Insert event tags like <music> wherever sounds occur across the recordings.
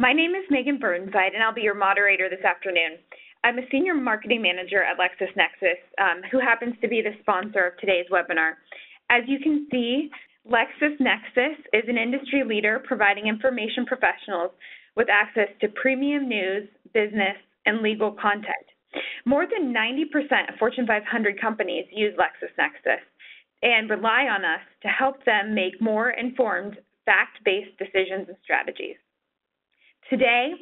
My name is Megan Burnside, and I'll be your moderator this afternoon. I'm a senior marketing manager at LexisNexis, um, who happens to be the sponsor of today's webinar. As you can see, LexisNexis is an industry leader providing information professionals with access to premium news, business, and legal content. More than 90% of Fortune 500 companies use LexisNexis and rely on us to help them make more informed, fact based decisions and strategies. Today,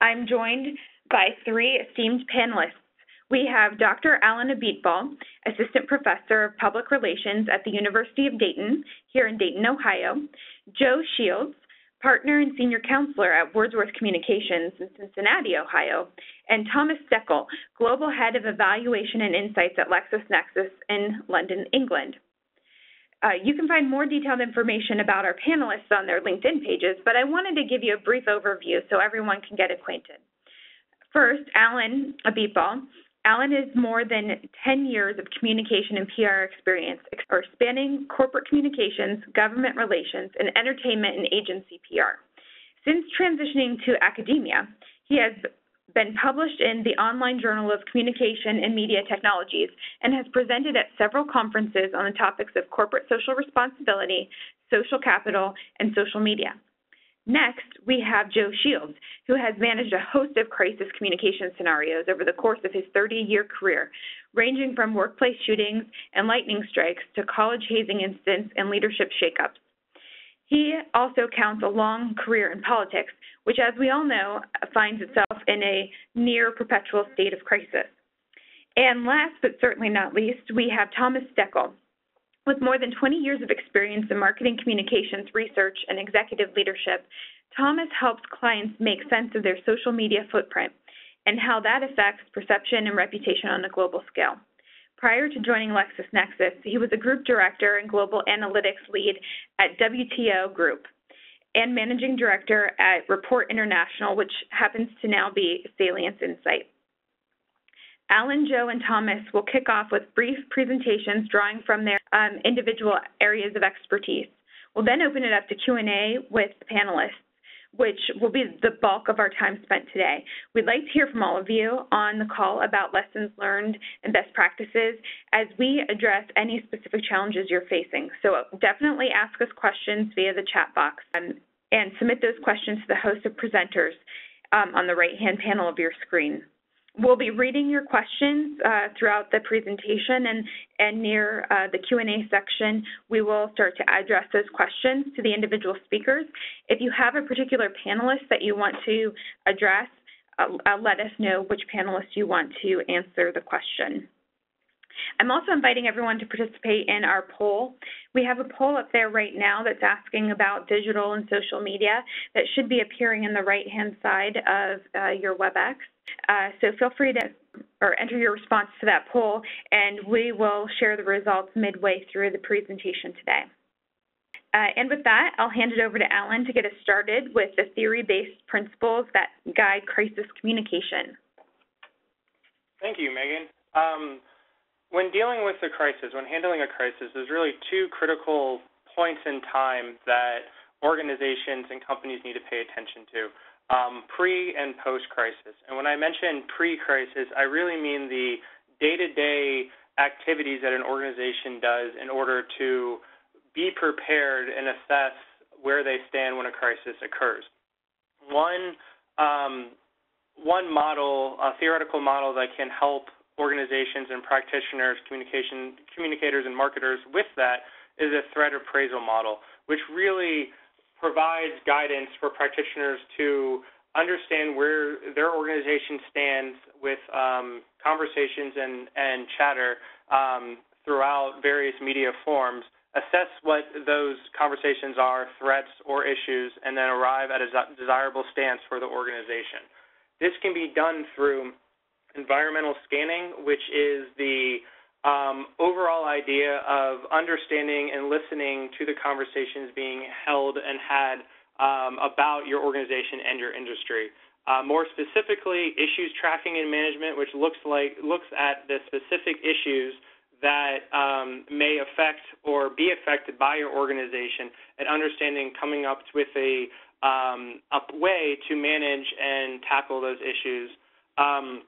I'm joined by three esteemed panelists. We have Dr. Alan Abitbol, Assistant Professor of Public Relations at the University of Dayton, here in Dayton, Ohio, Joe Shields, Partner and Senior Counselor at Wordsworth Communications in Cincinnati, Ohio, and Thomas Stoeckle, Global Head of Evaluation and Insights at LexisNexis in London, England. Uh, you can find more detailed information about our panelists on their LinkedIn pages, but I wanted to give you a brief overview so everyone can get acquainted. First, Alan Abitbol. Alan has more than 10 years of communication and PR experience, spanning corporate communications, government relations, and entertainment and agency PR. Since transitioning to academia, he has been published in the Online Journal of Communication and Media Technologies and has presented at several conferences on the topics of corporate social responsibility, social capital, and social media. Next, we have Joe Shields, who has managed a host of crisis communication scenarios over the course of his 30 year career, ranging from workplace shootings and lightning strikes to college hazing incidents and leadership shakeups. He also counts a long career in politics, which, as we all know, finds itself in a near perpetual state of crisis. And last but certainly not least, we have Thomas Stoeckle. With more than 20 years of experience in marketing communications research and executive leadership, Thomas helps clients make sense of their social media footprint and how that affects perception and reputation on a global scale. Prior to joining LexisNexis, he was a group director and global analytics lead at WTO Group and managing director at Report International, which happens to now be Salience Insight. Alan, Joe, and Thomas will kick off with brief presentations drawing from their um, individual areas of expertise. We'll then open it up to Q&A with the panelists which will be the bulk of our time spent today. We'd like to hear from all of you on the call about lessons learned and best practices as we address any specific challenges you're facing. So definitely ask us questions via the chat box and, and submit those questions to the host of presenters um, on the right-hand panel of your screen. We'll be reading your questions uh, throughout the presentation and, and near uh, the Q&A section, we will start to address those questions to the individual speakers. If you have a particular panelist that you want to address, uh, uh let us know which panelist you want to answer the question. I'm also inviting everyone to participate in our poll. We have a poll up there right now that's asking about digital and social media that should be appearing in the right-hand side of uh, your WebEx. Uh, so feel free to or enter your response to that poll, and we will share the results midway through the presentation today. Uh, and with that, I'll hand it over to Alan to get us started with the theory-based principles that guide crisis communication. Thank you, Megan. Um, when dealing with a crisis, when handling a crisis, there's really two critical points in time that organizations and companies need to pay attention to um, pre and post crisis. And when I mention pre crisis, I really mean the day to day activities that an organization does in order to be prepared and assess where they stand when a crisis occurs. One um, one model, a theoretical model that can help organizations and practitioners, communication communicators and marketers with that is a threat appraisal model, which really provides guidance for practitioners to understand where their organization stands with um, conversations and, and chatter um, throughout various media forms, assess what those conversations are, threats or issues, and then arrive at a desirable stance for the organization. This can be done through environmental scanning, which is the um, overall idea of understanding and listening to the conversations being held and had um, about your organization and your industry. Uh, more specifically, issues tracking and management, which looks like looks at the specific issues that um, may affect or be affected by your organization, and understanding coming up with a um, a way to manage and tackle those issues. Um,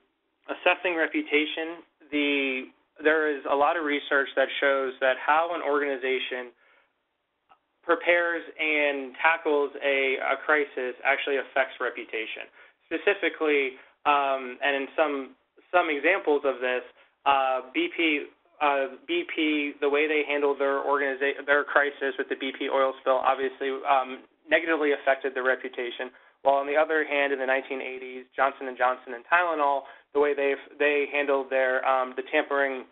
assessing reputation, the there is a lot of research that shows that how an organization prepares and tackles a, a crisis actually affects reputation. Specifically, um, and in some some examples of this, uh, BP uh, BP, the way they handled their organiza- their crisis with the BP oil spill, obviously um, negatively affected their reputation. While on the other hand, in the 1980s, Johnson and Johnson and Tylenol, the way they they handled their um, the tampering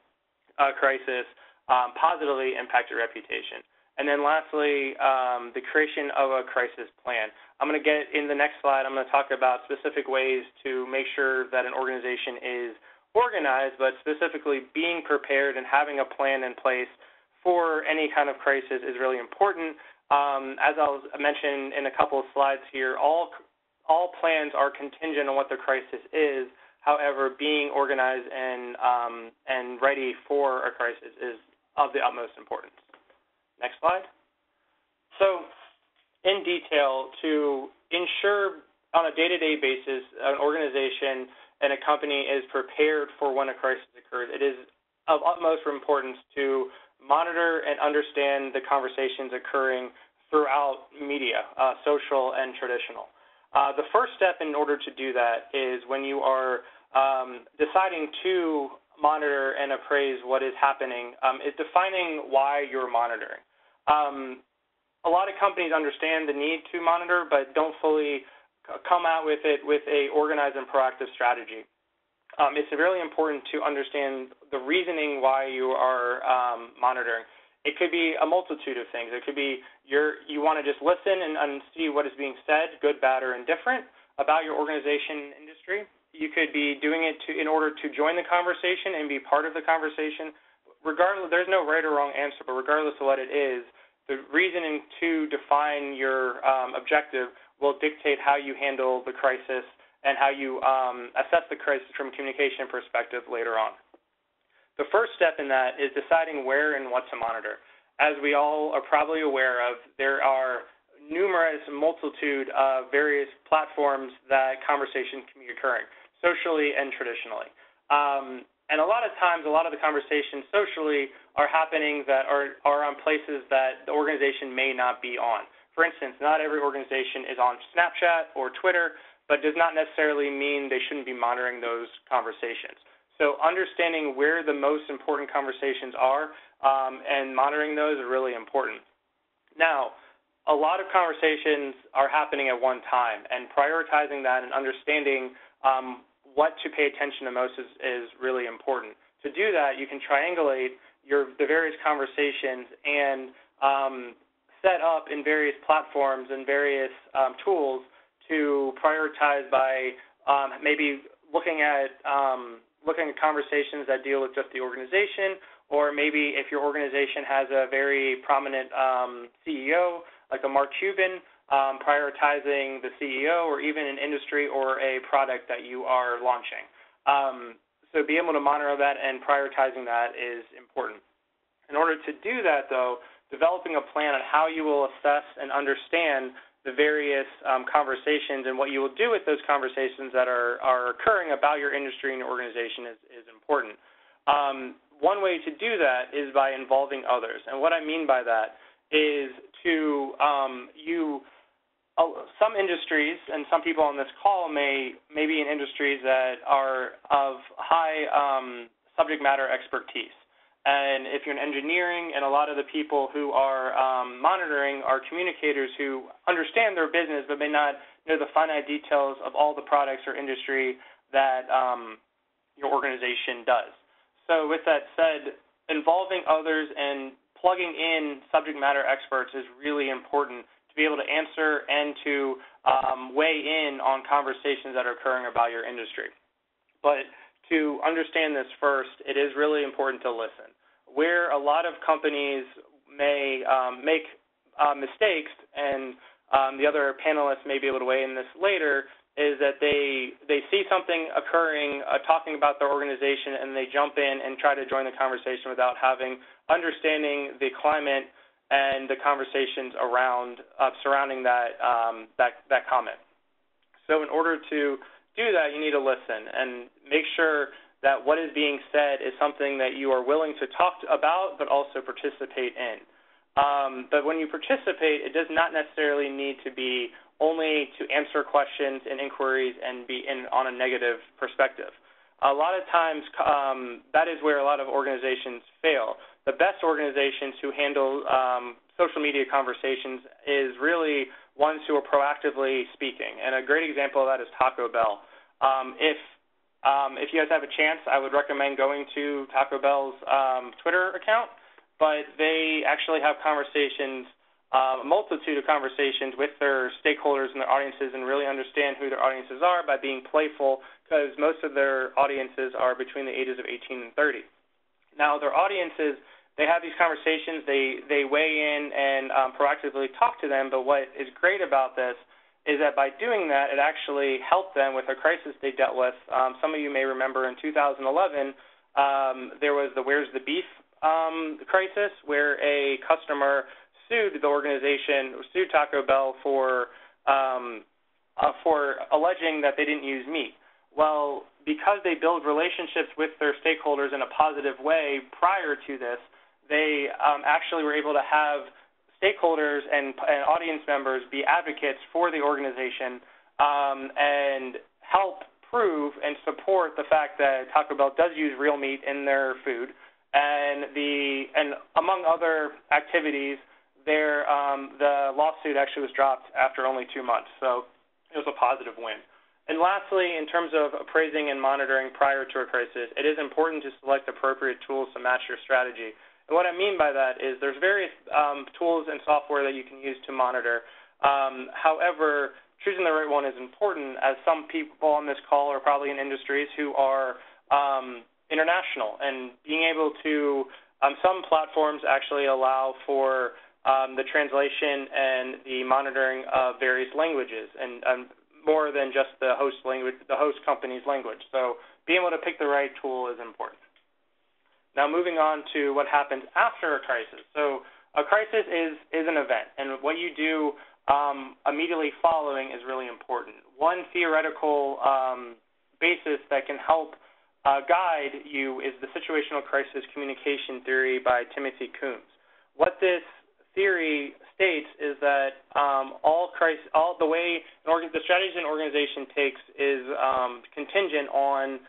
uh, crisis um, positively impacted reputation. And then lastly, um, the creation of a crisis plan. I'm going to get in the next slide. I'm going to talk about specific ways to make sure that an organization is organized, but specifically being prepared and having a plan in place for any kind of crisis is really important. Um, as I'll mention in a couple of slides here, all all plans are contingent on what the crisis is. However, being organized and um, and ready for a crisis is of the utmost importance. Next slide. So, in detail, to ensure on a day-to-day basis an organization and a company is prepared for when a crisis occurs, it is of utmost importance to monitor and understand the conversations occurring throughout media, uh, social and traditional. Uh, the first step in order to do that is when you are um, deciding to monitor and appraise what is happening, um, is defining why you're monitoring. Um, a lot of companies understand the need to monitor, but don't fully come out with it with a organized and proactive strategy um, it's really important to understand the reasoning why you are um, monitoring. It could be a multitude of things. It could be you're, you want to just listen and, and see what is being said, good, bad, or indifferent, about your organization industry. You could be doing it to, in order to join the conversation and be part of the conversation. Regardless, there's no right or wrong answer, but regardless of what it is, the reasoning to define your um, objective will dictate how you handle the crisis and how you um, assess the crisis from a communication perspective later on. The first step in that is deciding where and what to monitor. As we all are probably aware of, there are numerous multitude of various platforms that conversation can be occurring, socially and traditionally. Um, and a lot of times, a lot of the conversations socially are happening that are, are on places that the organization may not be on. For instance, not every organization is on Snapchat or Twitter, but does not necessarily mean they shouldn't be monitoring those conversations. So understanding where the most important conversations are um, and monitoring those are really important. Now, a lot of conversations are happening at one time, and prioritizing that and understanding um, what to pay attention to most is, is really important. To do that, you can triangulate your the various conversations and um, set up in various platforms and various um, tools to prioritize by um, maybe looking at um, looking at conversations that deal with just the organization, or maybe if your organization has a very prominent um, CEO, like a Mark Cuban, um, prioritizing the CEO or even an industry or a product that you are launching. Um, so being able to monitor that and prioritizing that is important. In order to do that, though, developing a plan on how you will assess and understand the various um, conversations and what you will do with those conversations that are, are occurring about your industry and your organization is, is important. Um, one way to do that is by involving others. And what I mean by that is to um, you uh, some industries and some people on this call may may be in industries that are of high um, subject matter expertise. And if you're in engineering, and a lot of the people who are um, monitoring are communicators who understand their business but may not know the finite details of all the products or industry that um, your organization does. So, with that said, involving others and plugging in subject matter experts is really important to be able to answer and to um, weigh in on conversations that are occurring about your industry. But to understand this first, it is really important to listen where a lot of companies may um, make uh, mistakes, and um, the other panelists may be able to weigh in this later, is that they they see something occurring, uh, talking about their organization, and they jump in and try to join the conversation without having understanding the climate and the conversations around uh, surrounding that um, that that comment. So in order to do that, you need to listen and make sure that what is being said is something that you are willing to talk about, but also participate in. Um, but when you participate, it does not necessarily need to be only to answer questions and inquiries and be in on a negative perspective. A lot of times, um, that is where a lot of organizations fail. The best organizations who handle um, social media conversations is really ones who are proactively speaking. And a great example of that is Taco Bell. Um, if um, if you guys have a chance, I would recommend going to Taco Bell's um, Twitter account. But they actually have conversations, uh, a multitude of conversations with their stakeholders and their audiences, and really understand who their audiences are by being playful, because most of their audiences are between the ages of 18 and 30. Now, their audiences they have these conversations, they they weigh in and um, proactively talk to them. But what is great about this is that by doing that, it actually helped them with a crisis they dealt with. Um, some of you may remember in 2011, um, there was the Where's the Beef um, crisis, where a customer sued the organization, sued Taco Bell for um, uh, for alleging that they didn't use meat. Well, because they build relationships with their stakeholders in a positive way prior to this, they um, actually were able to have stakeholders and, and audience members be advocates for the organization um, and help prove and support the fact that Taco Bell does use real meat in their food, and the and among other activities, their um, the lawsuit actually was dropped after only two months, so it was a positive win. And lastly, in terms of appraising and monitoring prior to a crisis, it is important to select appropriate tools to match your strategy. And what I mean by that is there's various um, tools and software that you can use to monitor. Um, however, choosing the right one is important, as some people on this call are probably in industries who are um, international, and being able to um, some platforms actually allow for um, the translation and the monitoring of various languages, and more than just the host language, the host company's language. So being able to pick the right tool is important. Now, moving on to what happens after a crisis. So, a crisis is is an event, and what you do um, immediately following is really important. One theoretical um, basis that can help uh, guide you is the situational crisis communication theory by Timothy Coombs. What this theory states is that um, all crisis, all the way an organ, the strategy an organization takes is um, contingent on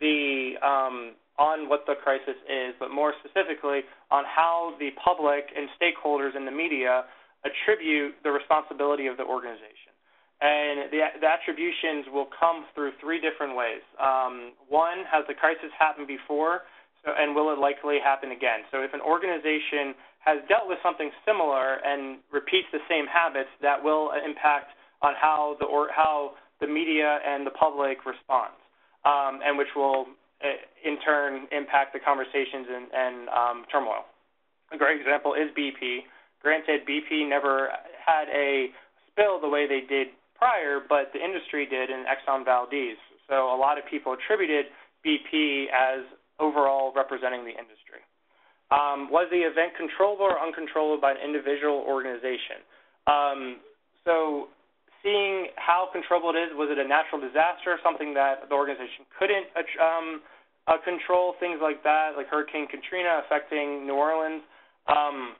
the um, on what the crisis is, but more specifically on how the public and stakeholders in the media attribute the responsibility of the organization. And the, the attributions will come through three different ways. Um, one, has the crisis happened before, so, and will it likely happen again? So if an organization has dealt with something similar and repeats the same habits, that will impact on how the or how the media and the public responds, um, and which will in turn impact the conversations and, and um, turmoil. A great example is BP. Granted, BP never had a spill the way they did prior, but the industry did in Exxon Valdez. So a lot of people attributed BP as overall representing the industry. Um, was the event controllable or uncontrollable by an individual organization? Um, so seeing how controllable it is. Was it a natural disaster, something that the organization couldn't um, uh, control, things like that, like Hurricane Katrina affecting New Orleans? Um,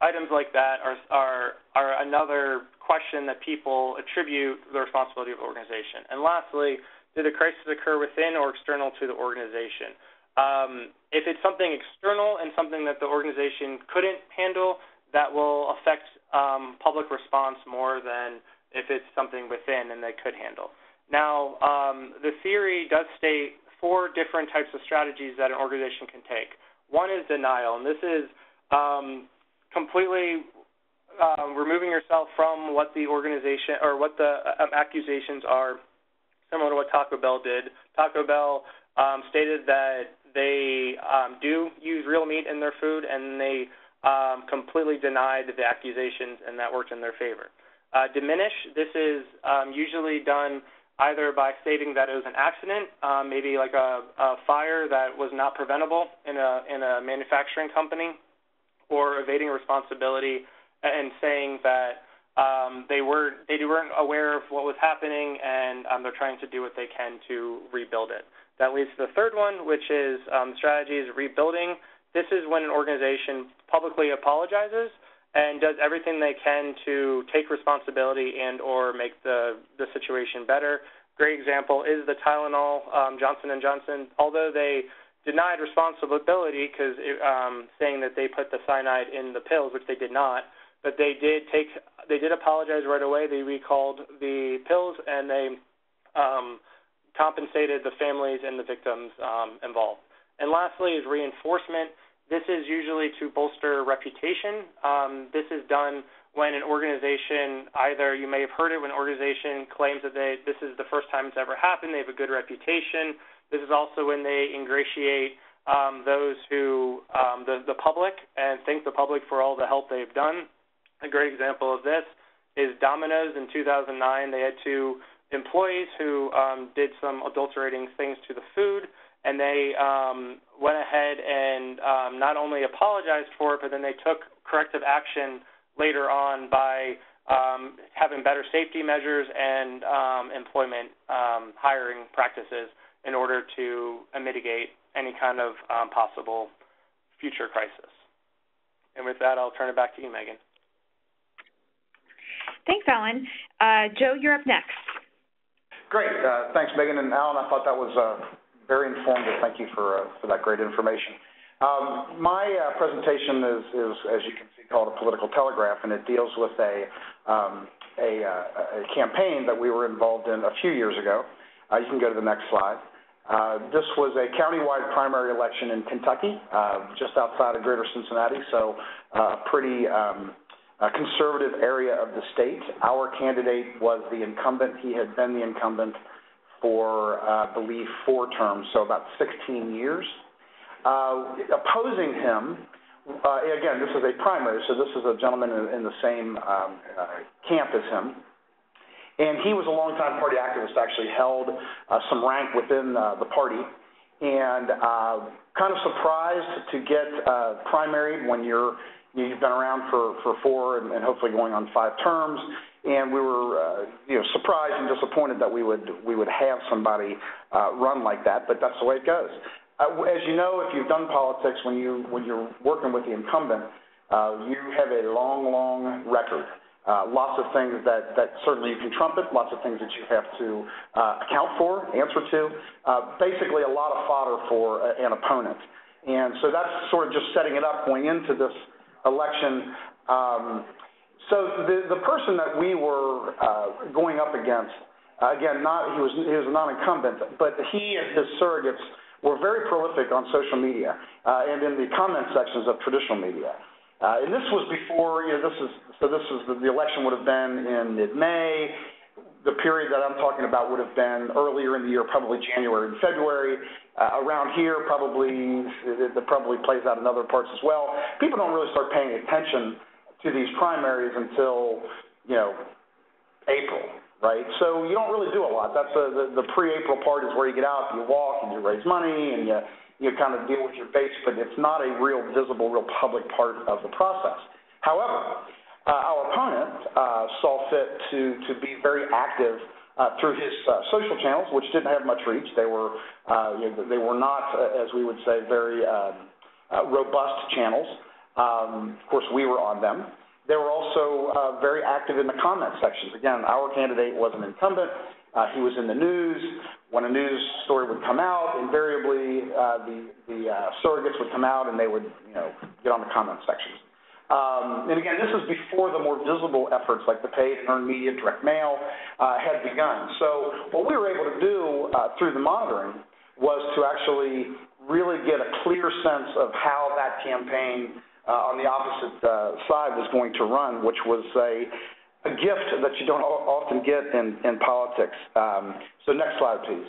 items like that are, are, are another question that people attribute the responsibility of the organization. And lastly, did the crisis occur within or external to the organization? Um, if it's something external and something that the organization couldn't handle, that will affect um, public response more than if it's something within and they could handle. Now, um, the theory does state four different types of strategies that an organization can take. One is denial, and this is um, completely uh, removing yourself from what the organization or what the um, accusations are, similar to what Taco Bell did. Taco Bell um, stated that they um, do use real meat in their food, and they um, completely denied the accusations, and that worked in their favor. Uh, diminish, this is um, usually done either by stating that it was an accident, um, maybe like a, a fire that was not preventable in a in a manufacturing company, or evading responsibility and saying that um, they were they weren't aware of what was happening and um, they're trying to do what they can to rebuild it. That leads to the third one, which is um, strategies rebuilding. This is when an organization publicly apologizes and does everything they can to take responsibility and or make the, the situation better. Great example is the Tylenol um, Johnson & Johnson. Although they denied responsibility because um, saying that they put the cyanide in the pills, which they did not, but they did take they did apologize right away. They recalled the pills and they um, compensated the families and the victims um, involved. And lastly is reinforcement. This is usually to bolster reputation. Um, this is done when an organization, either you may have heard it when an organization claims that they, this is the first time it's ever happened, they have a good reputation. This is also when they ingratiate um, those who, um, the, the public, and thank the public for all the help they've done. A great example of this is Domino's in 2009. They had two employees who um, did some adulterating things to the food, and they um, went ahead and um, not only apologized for it, but then they took corrective action later on by um, having better safety measures and um, employment um, hiring practices in order to mitigate any kind of um, possible future crisis. And with that, I'll turn it back to you, Megan. Thanks, Alan. Uh, Joe, you're up next. Great. Uh, thanks, Megan. And Alan, I thought that was uh, very informative. Thank you for, uh, for that great information. Um, my uh, presentation is, as you can see, called a political telegraph, and it deals with a, um, a, uh, campaign that we were involved in a few years ago. You can go to the next slide. This was a countywide primary election in Kentucky, just outside of Greater Cincinnati, so a pretty um, conservative area of the state. Our candidate was the incumbent. He had been the incumbent for, uh, I believe, four terms, so about 16 years. Uh, opposing him, uh, again, this is a primary, so this is a gentleman in, in the same um, uh, camp as him. And he was a longtime party activist, actually held uh, some rank within uh, the party, and uh, kind of surprised to get uh, primaried when you're you've been around for for four and, and hopefully going on five terms. And we were, uh, you know, surprised and disappointed that we would we would have somebody uh, run like that, but that's the way it goes. Uh, as you know, if you've done politics, when you when you're working with the incumbent, uh, you have a long, long record. Uh, lots of things that, that certainly you can trumpet, lots of things that you have to uh, account for, answer to. Uh, basically, a lot of fodder for a, an opponent. And so that's sort of just setting it up going into this election. Um, so the the person that we were uh, going up against, again, not he was he was a non-incumbent, but he and his surrogates were very prolific on social media uh, and in the comment sections of traditional media. Uh, and this was before, you know, this is so. This is the, the election would have been in mid-May. The period that I'm talking about would have been earlier in the year, probably January and February. Uh, around here, probably it probably plays out in other parts as well. People don't really start paying attention to these primaries until you know April, right? So you don't really do a lot. That's a, the, the pre-April part is where you get out, you walk, and you raise money, and you you kind of deal with your base, but it's not a real visible, real public part of the process. However, uh, our opponent uh, saw fit to to be very active uh, through his uh, social channels, which didn't have much reach. They were uh, you know, they were not, uh, as we would say, very um, robust channels. Um, of course, we were on them. They were also very active in the comment sections. Again, our candidate was an incumbent. Uh, he was in the news. When a news story would come out, invariably uh, the the uh, surrogates would come out and they would you know get on the comment sections. Um, and again, this is before the more visible efforts like the paid and earned media, direct mail uh, had begun. So what we were able to do uh, through the monitoring was to actually really get a clear sense of how that campaign uh, on the opposite uh, side was going to run, which was a a gift that you don't often get in, in politics. Um, so next slide, please.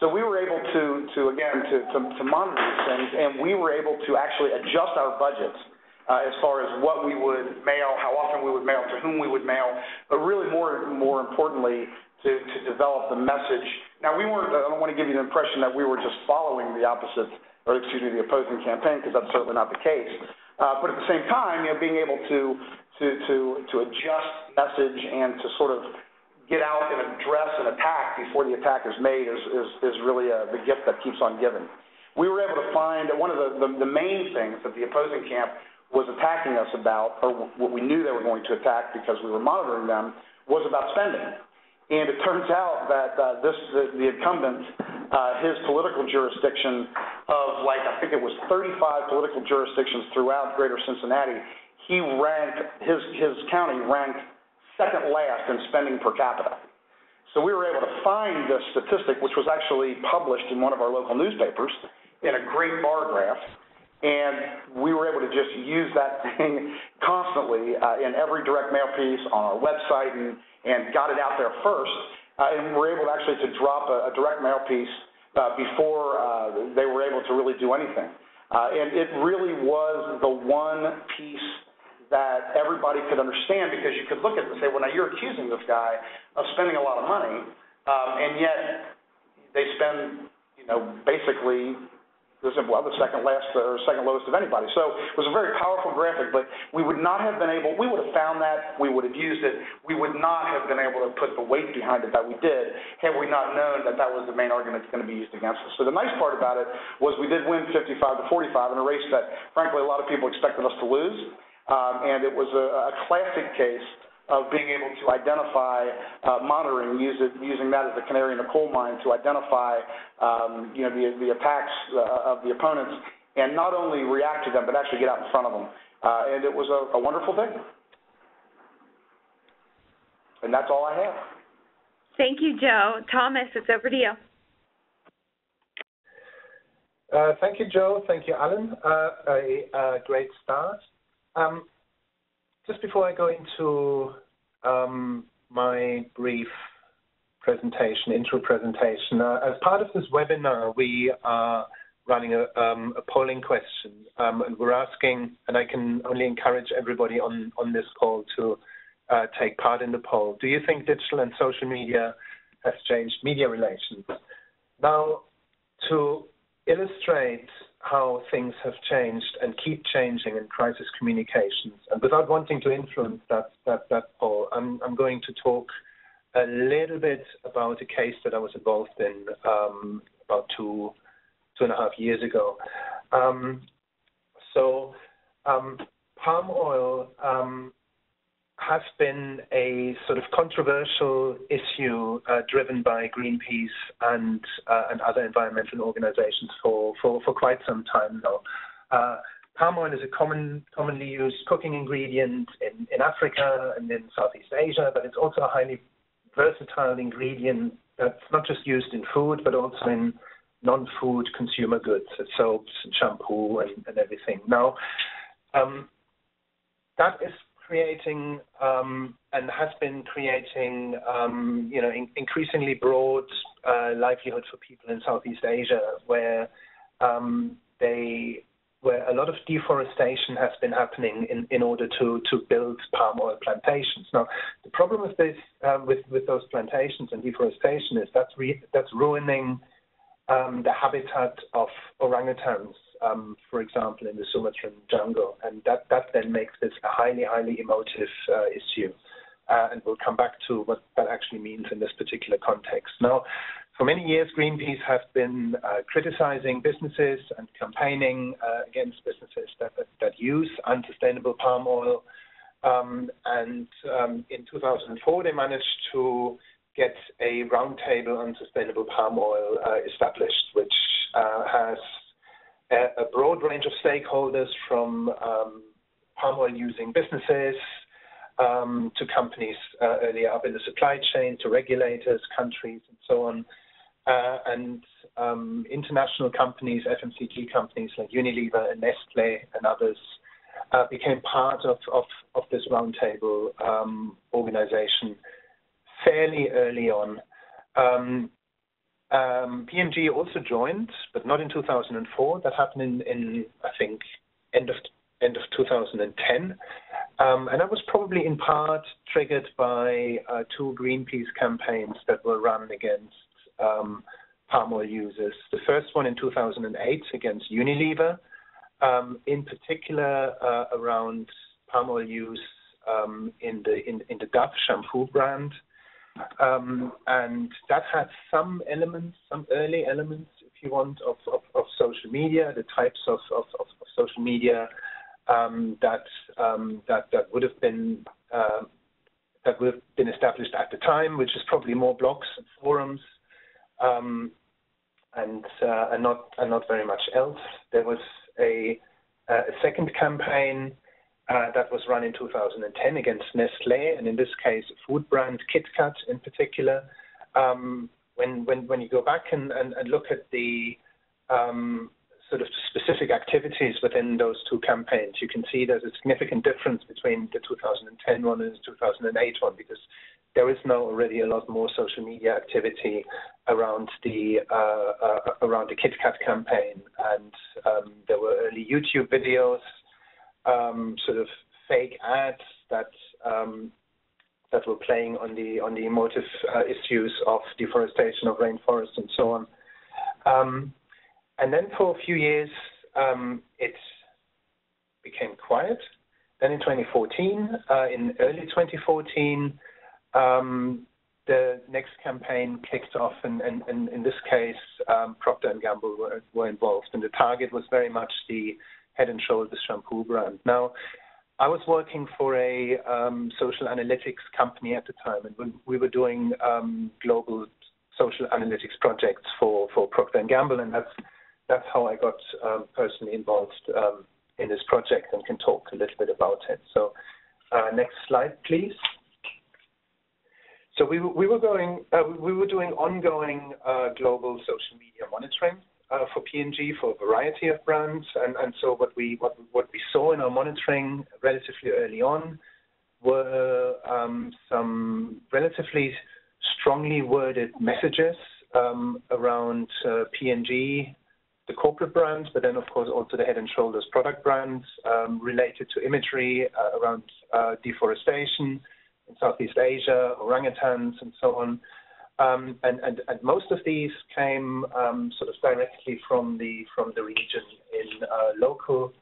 So we were able to, to again, to, to, to monitor these things, and we were able to actually adjust our budgets as far as what we would mail, how often we would mail, to whom we would mail, but really more, more importantly, to, develop the message. Now, I don't want to give you the impression that we were just following the opposite, or excuse me, the opposing campaign, because that's certainly not the case. Uh, but at the same time, you know, being able to to to to adjust message and to sort of get out and address an attack before the attack is made is really a, the gift that keeps on giving. We were able to find one of the main things that the opposing camp was attacking us about, or what we knew they were going to attack because we were monitoring them, was about spending. And it <laughs> turns out that uh, this the, the incumbent, uh, his political jurisdiction of like I think it was 35 political jurisdictions throughout Greater Cincinnati, he ranked his his county ranked second last in spending per capita. So we were able to find this statistic, which was actually published in one of our local newspapers in a great bar graph and we were able to just use that thing constantly uh, in every direct mail piece on our website and and got it out there first, uh, and were able actually to drop a, a direct mail piece uh, before uh, they were able to really do anything. Uh, and it really was the one piece that everybody could understand because you could look at it and say, well, now you're accusing this guy of spending a lot of money, um, and yet they spend, you know, basically was well, the second last or second lowest of anybody. So it was a very powerful graphic, but we would not have been able, we would have found that, we would have used it, we would not have been able to put the weight behind it that we did had we not known that that was the main argument that's going to be used against us. So the nice part about it was we did win 55 to 45 in a race that, frankly, a lot of people expected us to lose. Um, and it was a, a classic case of being able to identify uh, monitoring, use it, using that as the canary in the coal mine to identify um, you know, the, the attacks uh, of the opponents and not only react to them, but actually get out in front of them. Uh, and it was a, a wonderful thing. And that's all I have. Thank you, Joe. Thomas, it's over to you. Uh, thank you, Joe. Thank you, Alan. Uh, a, a, great start. Um, just before I go into um, my brief presentation, intro presentation, uh, as part of this webinar, we are running a, um, a polling question, um, and we're asking, and I can only encourage everybody on, on this call to uh, take part in the poll. Do you think digital and social media has changed media relations? Now, to illustrate how things have changed and keep changing in crisis communications. And without wanting to influence that that, that poll, I'm, I'm going to talk a little bit about a case that I was involved in um, about two two and a half years ago. Um, so um, palm oil um, has been a sort of controversial issue uh, driven by Greenpeace and uh, and other environmental organizations for, for, for quite some time now. Uh, palm oil is a common commonly used cooking ingredient in, in Africa and in Southeast Asia, but it's also a highly versatile ingredient that's not just used in food but also in non-food consumer goods, soaps and shampoo and, and everything. Now, um, that is creating um, and has been creating, um, you know, in, increasingly broad uh, livelihood for people in Southeast Asia, where um, they where a lot of deforestation has been happening in, in order to, to build palm oil plantations. Now, the problem with this, uh, with, with those plantations and deforestation is that's, re, that's ruining um, the habitat of orangutans um, for example, in the Sumatran jungle. And that, that then makes this a highly, highly emotive uh, issue. Uh, and we'll come back to what that actually means in this particular context. Now, for many years, Greenpeace have been uh, criticizing businesses and campaigning uh, against businesses that, that, that, use unsustainable palm oil. Um, and um, in 2004, they managed to get a roundtable on sustainable palm oil uh, established, which uh, has a, broad range of stakeholders from um, palm oil using businesses um, to companies uh, earlier up in the supply chain, to regulators, countries, and so on. Uh, and um, international companies, FMCG companies like Unilever and Nestle and others uh, became part of, this roundtable organization fairly early on. Um, P&G also joined, but not in 2004. That happened in, in I think, end of end of 2010. Um, and that was probably in part triggered by uh, two Greenpeace campaigns that were run against um, palm oil users. The first one in 2008 against Unilever, um, in particular uh, around palm oil use um, in the in, in the Dove shampoo brand, um, and that had some elements, some early elements, if you want, of, of, of social media, the types of, of, of social media um, that um, that that would have been uh, that would have been established at the time, which is probably more blogs and forums, um, and uh, and not and not very much else. There was a, a second campaign uh, that was run in 2010 against Nestlé, and in this case, food brand KitKat in particular. Um, when when when you go back and, look at the um, sort of specific activities within those two campaigns, you can see there's a significant difference between the 2010 one and the 2008 one because there is now already a lot more social media activity around the uh, uh, around the KitKat campaign, and um, there were early YouTube videos, um, sort of fake ads that um, that were playing on the on the emotive uh, issues of deforestation of rainforests and so on. Um, and then for a few years, um, it became quiet. Then in 2014, uh, in early 2014, um, the next campaign kicked off, and, and, and in this case, um, Procter and Gamble were, were, involved, and the target was very much the Head and Shoulders shampoo brand. Now, I was working for a um, social analytics company at the time, and we, we were doing um, global social analytics projects for, for Procter and Gamble, and that's that's how I got um, personally involved um, in this project and can talk a little bit about it. So, uh, next slide, please. So we, we were going, uh, we were doing ongoing uh, global social media monitoring uh, for P&G for a variety of brands, and, and so what we what what we saw in our monitoring relatively early on were um, some relatively strongly worded messages um, around uh, P&G the corporate brands, but then of course also the Head and Shoulders product brands um, related to imagery uh, around uh, deforestation in Southeast Asia, orangutans, and so on. Um, and, and, and, most of these came um, sort of directly from the from the region in uh, local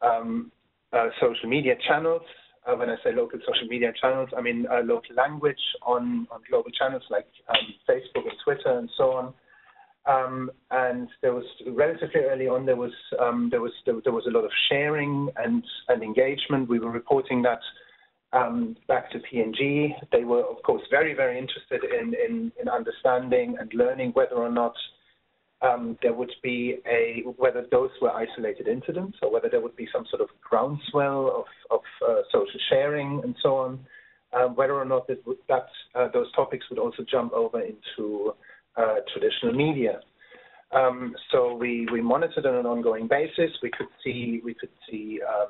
um, uh, social media channels. Uh, when I say local social media channels, I mean uh, local language on, on global channels like um, Facebook and Twitter and so on. Um, and there was relatively early on there was um, there was there, there, was a lot of sharing and and engagement. We were reporting that um, back to P&G. They were of course very very interested in in, in understanding and learning whether or not um, there would be a whether those were isolated incidents or whether there would be some sort of groundswell of of uh, social sharing and so on. Um, whether or not that, that uh, those topics would also jump over into uh, traditional media. Um, so we, we monitored on an ongoing basis. We could see we could see um,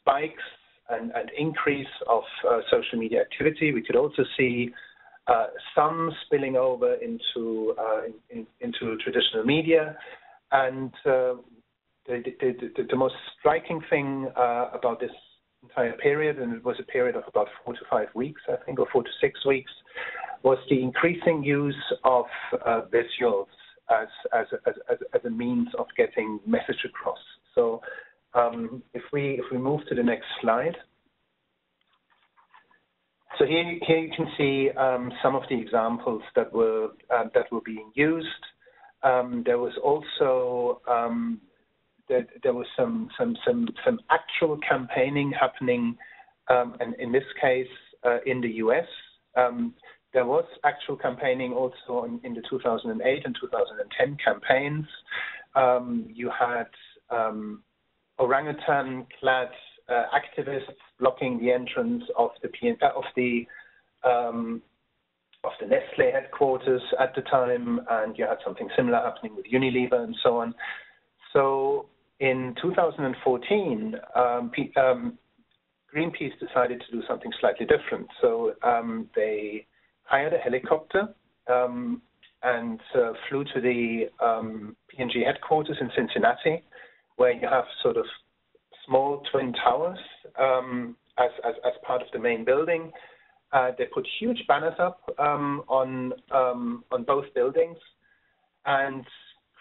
spikes and, and increase of uh, social media activity. We could also see uh, some spilling over into uh, traditional media, and the, most striking thing about this entire period, and it was a period of about four to five weeks, I think, or four to six weeks, was the increasing use of visuals as, as, as, as, a means of getting message across. Um, if we if we move to the next slide. So here, you can see um, some of the examples that were uh, that were being used. Um, there was also there, there, was some some some some actual campaigning happening, and in this case uh, in the U.S. There was actual campaigning also in, the 2008 and 2010 campaigns. You had orangutan-clad uh, activists blocking the entrance of the uh, of the um, of the Nestle headquarters at the time, and you had something similar happening with Unilever and so on. So in 2014, um, P- um, Greenpeace decided to do something slightly different. So um, they hired a helicopter um, and uh, flew to the um, P&G headquarters in Cincinnati, where you have sort of small twin towers um, as, as, as, part of the main building. Uh, they put huge banners up um, on um, on both buildings and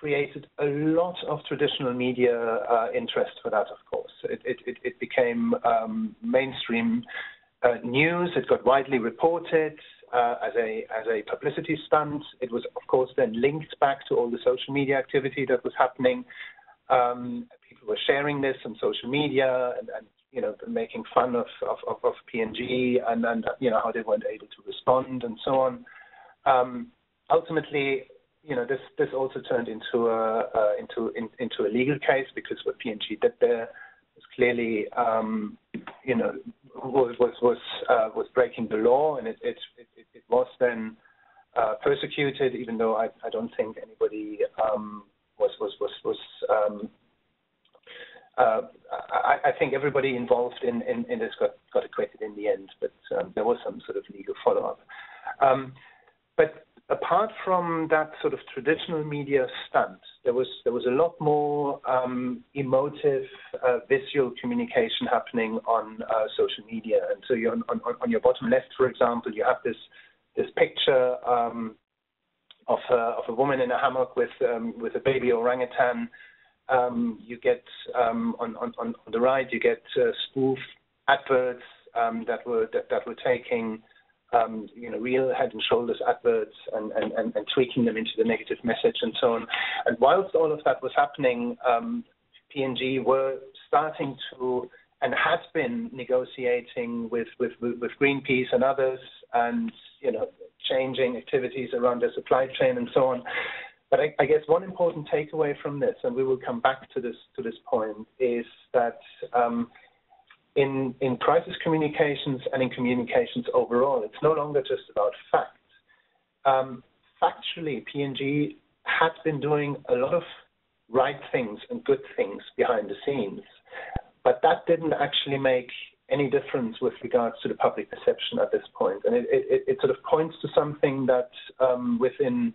created a lot of traditional media uh, interest for that, of course. It, it, it became um, mainstream uh, news. It got widely reported uh, as a as a publicity stunt. It was, of course, then linked back to all the social media activity that was happening. Um, people were sharing this on social media and, and you know making fun of of, of, of P&G and and you know how they weren't able to respond and so on. Um, ultimately, you know, this this also turned into a uh, into in, into a legal case because what P&G did there was clearly, um, you know, was was was uh, was breaking the law, and it it it, it was then uh, persecuted, even though I I don't think anybody um, was was was was um, uh, I, I, think everybody involved in, in, in, this got, got acquitted in the end, but um, there was some sort of legal follow-up. Um, but apart from that sort of traditional media stunt, there was there was a lot more um, emotive uh, visual communication happening on uh, social media. And so on, on, on, your bottom left, for example, you have this this picture um, of a, of a woman in a hammock with um, with a baby orangutan. Um, you get um, on, on on the right, you get uh, spoof adverts um, that were that, that were taking um, you know, real head and shoulders adverts and, and, and, and, tweaking them into the negative message and so on. And whilst all of that was happening, um, P&G were starting to and had been negotiating with, with, with Greenpeace and others and, you know, changing activities around their supply chain and so on. But I, guess one important takeaway from this, and we will come back to this to this point, is that um, in, in crisis communications and in communications overall, it's no longer just about facts. Um, factually, P&G had been doing a lot of right things and good things behind the scenes, but that didn't actually make any difference with regards to the public perception at this point. And it, it, it sort of points to something that um, within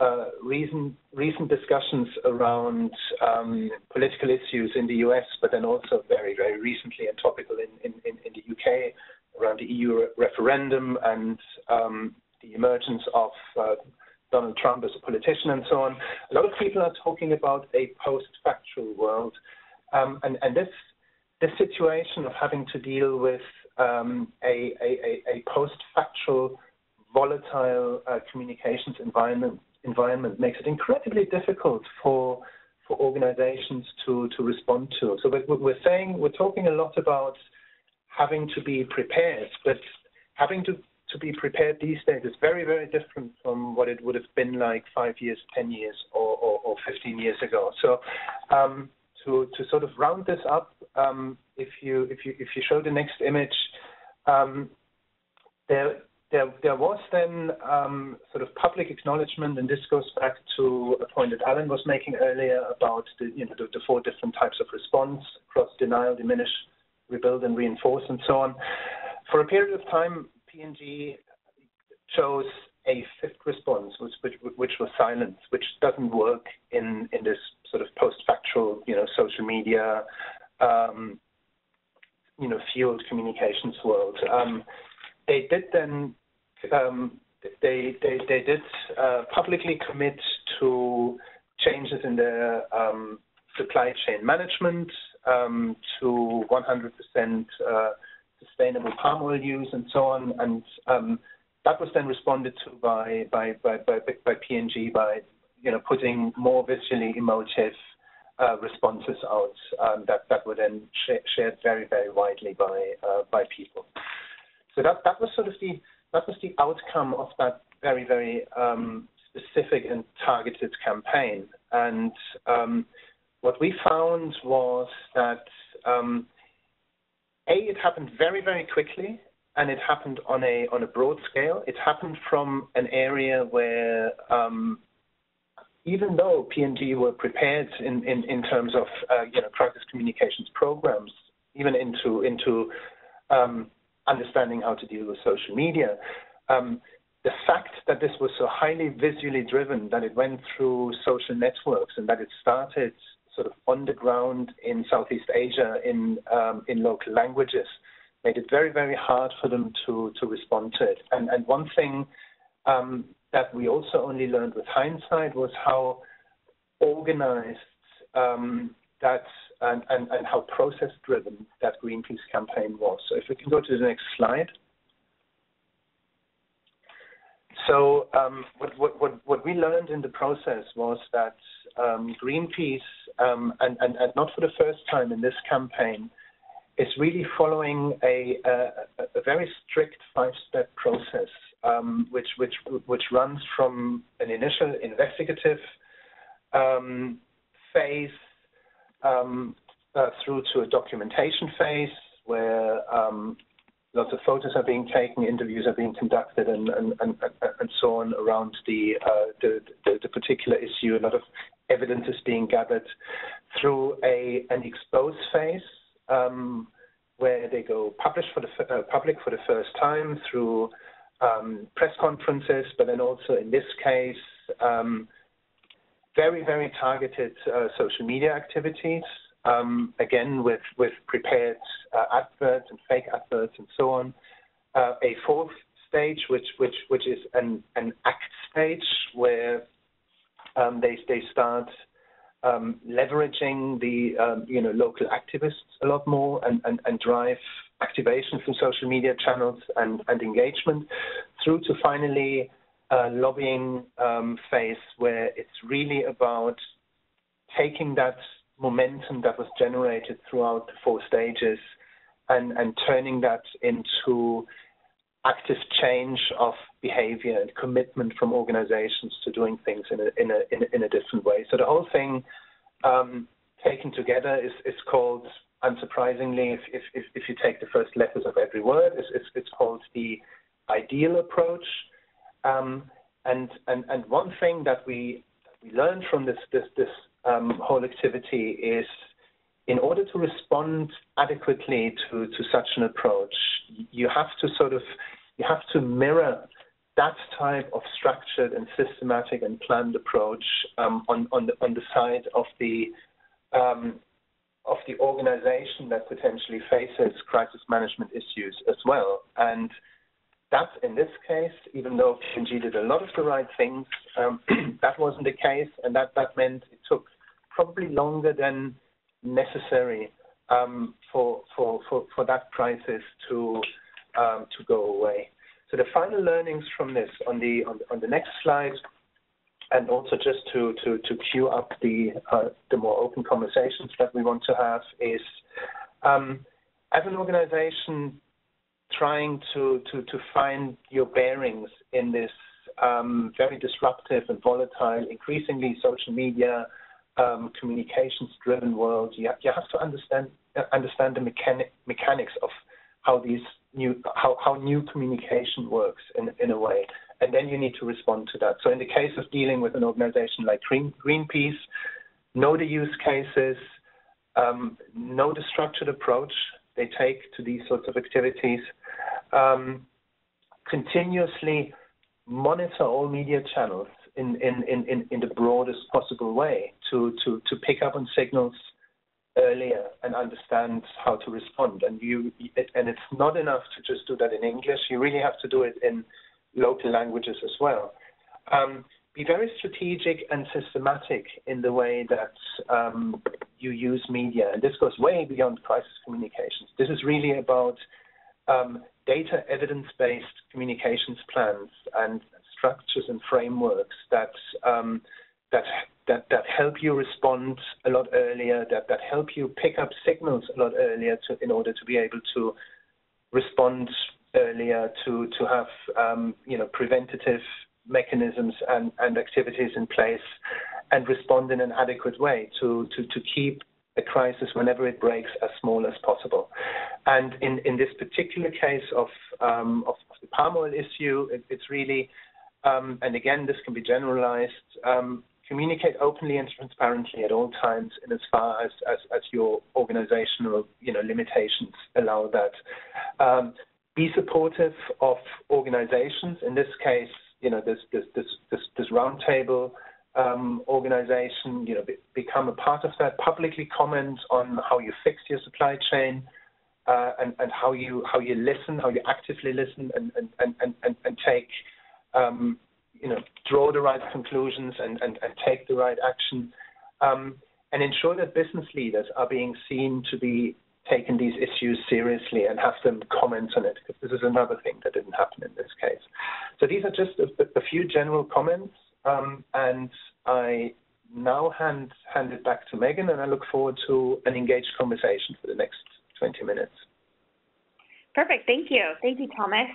uh, recent recent discussions around um, political issues in the US, but then also very very recently and topical in in, in the UK around the EU referendum and um, the emergence of uh, Donald Trump as a politician and so on. A lot of people are talking about a post-factual world, um, and and this this situation of having to deal with um, a, a, a post-factual volatile uh, communications environment environment makes it incredibly difficult for for organizations to to respond to. So we're saying we're talking a lot about having to be prepared, but having to to be prepared these days is very very different from what it would have been like five years, ten years, or or, or 15 years ago. So. Um, to, sort of round this up, um, if you if you if you show the next image, um, there there, there was then um, sort of public acknowledgement, and this goes back to a point that Alan was making earlier about the, you know, the, four different types of response across denial, diminish, rebuild, and reinforce, and so on. For a period of time, P&G chose a fifth response, which, which, was silence, which doesn't work in, in this sort of post-factual, you know, social media, um, you know, field communications world. Um, they did then um, they, they, they did uh, publicly commit to changes in their um, supply chain management um, to 100% uh, sustainable palm oil use and so on. And um, that was then responded to by by by by, by P&G by you know putting more visually emotive uh, responses out um, that that were then sh- shared very very widely by uh, by people. So that that was sort of the that was the outcome of that very very um, specific and targeted campaign. And um, what we found was that um, a it happened very very quickly, and it happened on a on a broad scale. It happened from an area where um, even though P&G were prepared in, in, in terms of uh, you know crisis communications programs, even into into um, understanding how to deal with social media. Um, the fact that this was so highly visually driven, that it went through social networks, and that it started sort of on the ground in Southeast Asia in um, in local languages, made it very very hard for them to to respond to it. And and one thing um, that we also only learned with hindsight was how organized um, that and, and, and how process driven that Greenpeace campaign was. So if we can go to the next slide. So um, what, what, what, what, we learned in the process was that um, Greenpeace, um, and, and, and, not for the first time in this campaign, is really following a, a, very strict five-step process, um, which, which, which runs from an initial investigative um, phase um, uh, through to a documentation phase where um, lots of photos are being taken, interviews are being conducted, and and, and, and so on around the, uh, the, the, the particular issue. A lot of evidence is being gathered through a an expose phase. Um, where they go publish for the uh, public for the first time through um, press conferences, but then also in this case, um, very, very targeted uh, social media activities, um, again with, with prepared uh, adverts and fake adverts and so on. Uh, a fourth stage, which, which, which is an, an act stage, where um, they, they start um, leveraging the um, you know local activists a lot more and, and, and drive activation through social media channels and, and engagement through to finally uh, lobbying um, phase where it's really about taking that momentum that was generated throughout the four stages and, and turning that into active change of behavior and commitment from organizations to doing things in a, in a, in a, in a different way. So the whole thing um, taken together is, is called, unsurprisingly, if, if, if you take the first letters of every word, it's, it's, it's called the ideal approach. Um, and, and, and one thing that we, we learned from this, this, this um, whole activity is in order to respond adequately to, to such an approach, you have to sort of you have to mirror that type of structured and systematic and planned approach um, on, on, the, on the side of the um, of the organization that potentially faces crisis management issues as well. And that, in this case, even though P&G did a lot of the right things, um, <clears throat> that wasn't the case, and that, that meant it took probably longer than necessary um, for, for, for, for that crisis to, um, to go away. So the final learnings from this on the, on, on the next slide, and also just to, to, to queue up the, uh, the more open conversations that we want to have is, um, as an organization, trying to, to, to find your bearings in this um, very disruptive and volatile, increasingly social media um, communications-driven world, you, you have to understand understand the mechanic, mechanics of how these new how, how new communication works in in a way, and then you need to respond to that. So in the case of dealing with an organization like Green, Greenpeace, know the use cases, um, know the structured approach they take to these sorts of activities, um, continuously monitor all media channels in, in, in, in, the broadest possible way to, to, to pick up on signals earlier and understand how to respond. And you and it's not enough to just do that in English. You really have to do it in local languages as well. Um, be very strategic and systematic in the way that um, you use media, and this goes way beyond crisis communications. This is really about um, data evidence-based communications plans and structures and frameworks that um, that that that help you respond a lot earlier, that that help you pick up signals a lot earlier to, in order to be able to respond earlier, to to have um, you know preventative mechanisms and, and activities in place, and respond in an adequate way to to to keep a crisis whenever it breaks as small as possible. And in, in this particular case of, um, of, of the palm oil issue, it, it's really, um, and again, this can be generalized, um, communicate openly and transparently at all times in as far as, as, as your organizational you know, limitations allow that. Um, be supportive of organizations. In this case, you know, this, this, this, this, this roundtable um, organization, you know, be, become a part of that, publicly comment on how you fix your supply chain, uh, and, and how you how you listen, how you actively listen, and and and and, and take um, you know draw the right conclusions and, and, and take the right action. um, and ensure that business leaders are being seen to be taking these issues seriously and have them comment on it, because this is another thing that didn't happen in this case. So these are just a, a few general comments, um, and I now hand, hand it back to Megan, and I look forward to an engaged conversation for the next 20 minutes. Perfect. Thank you. Thank you, Thomas.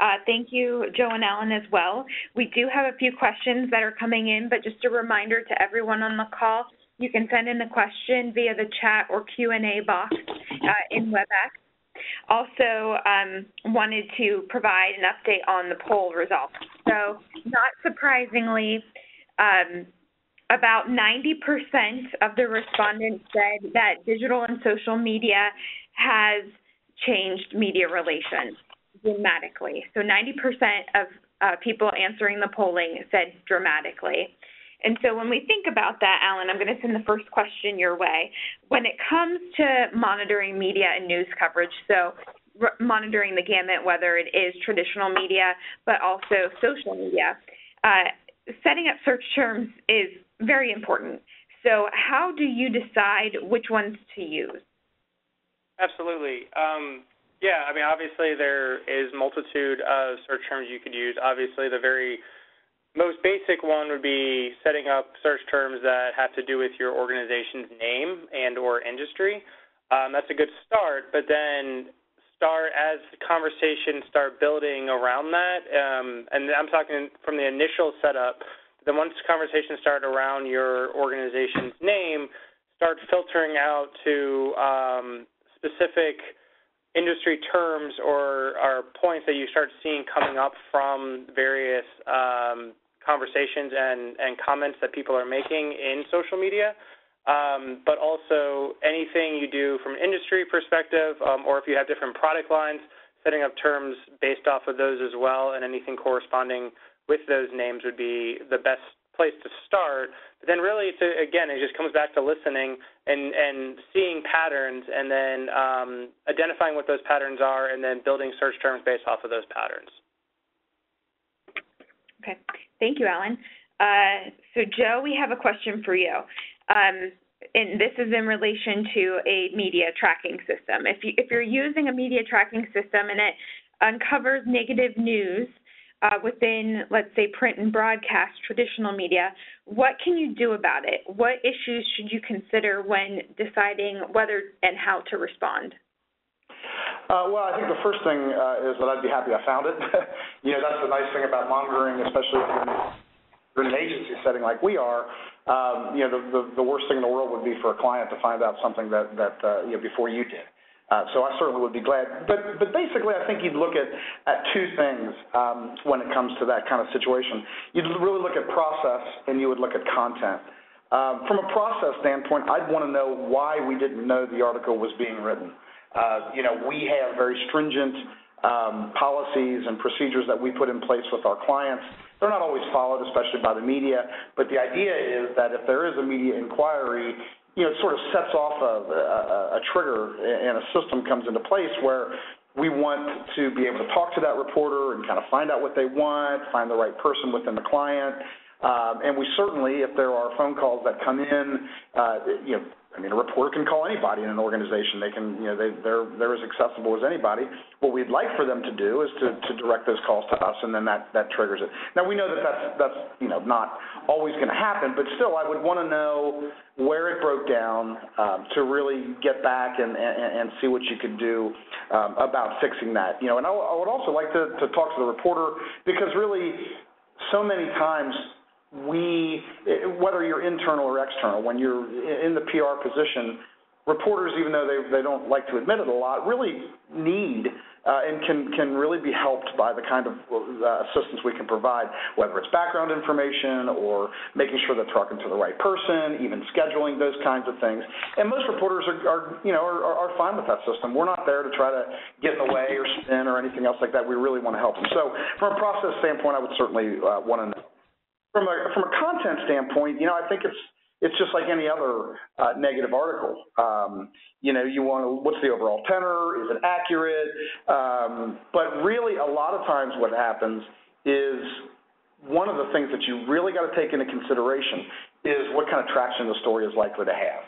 Uh, thank you, Joe and Alan, as well. We do have a few questions that are coming in, but just a reminder to everyone on the call, you can send in the question via the chat or Q&A box uh, in WebEx. Also, um, wanted to provide an update on the poll results. So, not surprisingly, um, about 90% of the respondents said that digital and social media has changed media relations dramatically. So 90% of uh, people answering the polling said dramatically. And so when we think about that, Alan, I'm going to send the first question your way. When it comes to monitoring media and news coverage, so monitoring the gamut, whether it is traditional media but also social media, uh, setting up search terms is very important. So how do you decide which ones to use? Absolutely. Um, yeah, I mean, obviously there is multitude of search terms you could use. Obviously, the very most basic one would be setting up search terms that have to do with your organization's name and or industry. Um, that's a good start, but then start as conversations start building around that, um, and I'm talking from the initial setup. Then once conversations start around your organization's name, start filtering out to um, specific industry terms or, or points that you start seeing coming up from various um, conversations and, and comments that people are making in social media. Um, but also anything you do from an industry perspective, um, or if you have different product lines, setting up terms based off of those as well, and anything corresponding with those names would be the best place to start. But then really, it's a, again, it just comes back to listening and and seeing patterns, and then um, identifying what those patterns are, and then building search terms based off of those patterns. Okay, thank you, Alan. Uh, so, Joe, we have a question for you. Um, and this is in relation to a media tracking system. If, you, if you're using a media tracking system and it uncovers negative news uh, within, let's say, print and broadcast, traditional media, what can you do about it? What issues should you consider when deciding whether and how to respond? Uh, well, I think the first thing uh, is that I'd be happy I found it. <laughs> you know, that's the nice thing about monitoring, especially if you're in an agency setting like we are. Um, you know, the, the, the worst thing in the world would be for a client to find out something that, that uh, you know, before you did. Uh, so I certainly would be glad. But, but basically, I think you'd look at, at two things um, when it comes to that kind of situation. You'd really look at process and you would look at content. Um, from a process standpoint, I'd want to know why we didn't know the article was being written. Uh, you know, we have very stringent um, policies and procedures that we put in place with our clients. They're not always followed, especially by the media, but the idea is that if there is a media inquiry, you know, it sort of sets off a, a, a trigger and a system comes into place where we want to be able to talk to that reporter and kind of find out what they want, find the right person within the client. Um, and we certainly, if there are phone calls that come in, uh, you know, I mean, a reporter can call anybody in an organization. They can, you know, they, they're they're as accessible as anybody. What we'd like for them to do is to, direct those calls to us, and then that that triggers it. Now we know that that's that's you know not always going to happen, but still, I would want to know where it broke down um, to really get back and, see what you could do um, about fixing that. You know, and I, would also like to talk to the reporter because really, so many times whether you're internal or external, when you're in the PR position, reporters, even though they, they don't like to admit it a lot, really need uh, and can, can really be helped by the kind of uh, assistance we can provide, whether it's background information or making sure they're talking to the right person, even scheduling those kinds of things. And most reporters are, are you know, are, are fine with that system. We're not there to try to get in the way or spin or anything else like that. We really want to help them. So from a process standpoint, I would certainly uh, want to from a from a content standpoint, you know, I think it's it's just like any other uh, negative article. Um, you know, you want to, what's the overall tenor? Is it accurate? Um, but really, a lot of times what happens is one of the things that you really got to take into consideration is what kind of traction the story is likely to have.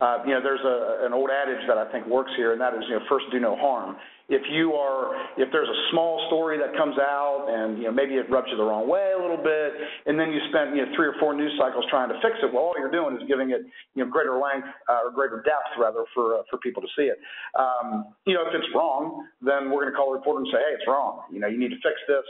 Uh, you know, there's a, an old adage that I think works here, and that is, you know, first do no harm if you are if there's a small story that comes out and you know maybe it rubs you the wrong way a little bit and then you spend you know three or four news cycles trying to fix it well all you're doing is giving it you know greater length uh, or greater depth rather for uh, for people to see it. Um, you know if it's wrong then we're going to call the reporter and say hey it's wrong. You know you need to fix this.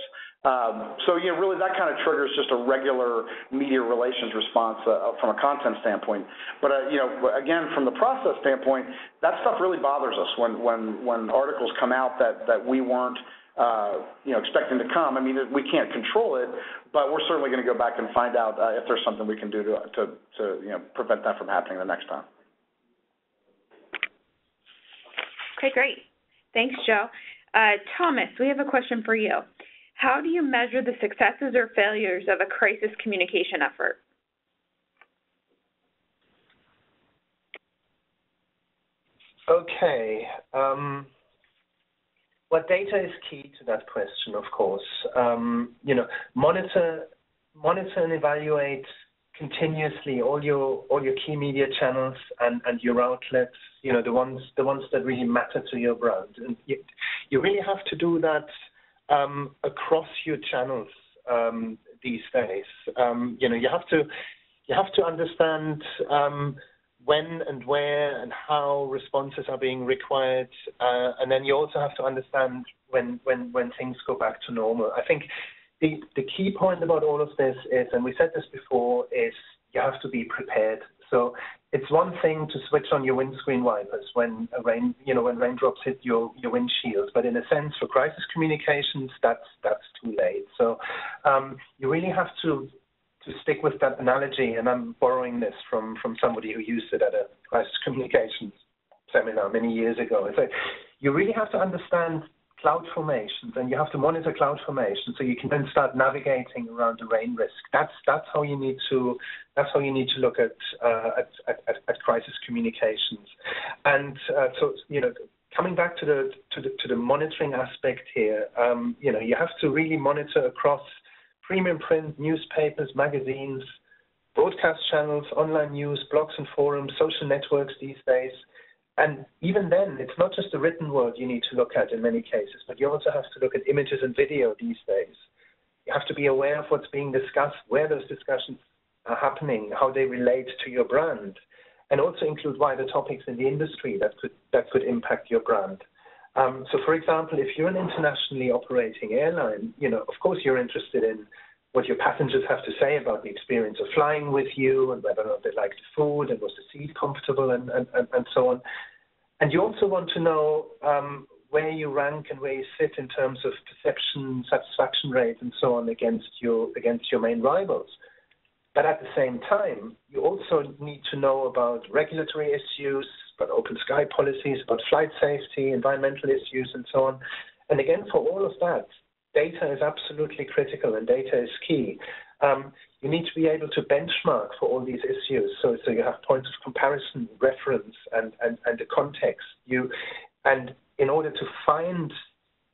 Um, so you know, really that kind of triggers just a regular media relations response uh, from a content standpoint. But uh, you know, again, from the process standpoint, that stuff really bothers us when when when articles come out that that we weren't uh, you know expecting to come. I mean, we can't control it, but we're certainly going to go back and find out uh, if there's something we can do to to to you know prevent that from happening the next time. Okay, great. Thanks, Joe. Uh, Thomas, we have a question for you. How do you measure the successes or failures of a crisis communication effort? Okay. Well, data is key to that question, of course. Um, you know, monitor, monitor and evaluate continuously all your all your key media channels and, and your outlets. You know, the ones the ones that really matter to your brand. And you, you really have to do that um, across your channels um, these days. Um, you know, you have to you have to understand um, when and where and how responses are being required, uh, and then you also have to understand when when when things go back to normal. I think the the key point about all of this is, and we said this before, is you have to be prepared. So it's one thing to switch on your windscreen wipers when rain, you know, when raindrops hit your your windshield. But in a sense, for crisis communications, that's that's too late. So um, you really have to to stick with that analogy, and I'm borrowing this from from somebody who used it at a crisis <laughs> communications seminar many years ago. So you really have to understand cloud formations and you have to monitor cloud formations so you can then start navigating around the rain risk. That's that's how you need to that's how you need to look at uh, at, at, at, crisis communications. And uh, so you know coming back to the to the to the monitoring aspect here, um, you know you have to really monitor across premium print, newspapers, magazines, broadcast channels, online news, blogs and forums, social networks these days. And even then, it's not just the written word you need to look at in many cases, but you also have to look at images and video these days. You have to be aware of what's being discussed, where those discussions are happening, how they relate to your brand, and also include wider topics in the industry that could that could impact your brand. Um, so, for example, if you're an internationally operating airline, you know, of course, you're interested in what your passengers have to say about the experience of flying with you and whether or not they liked the food and was the seat comfortable and, and, and, and so on. And you also want to know um, where you rank and where you sit in terms of perception, satisfaction rate, and so on against your against your main rivals. But at the same time, you also need to know about regulatory issues, about open sky policies, about flight safety, environmental issues, and so on. And again, for all of that, data is absolutely critical and data is key. Um, you need to be able to benchmark for all these issues. So, so you have points of comparison, reference, and, and, and the context. You, and in order to find,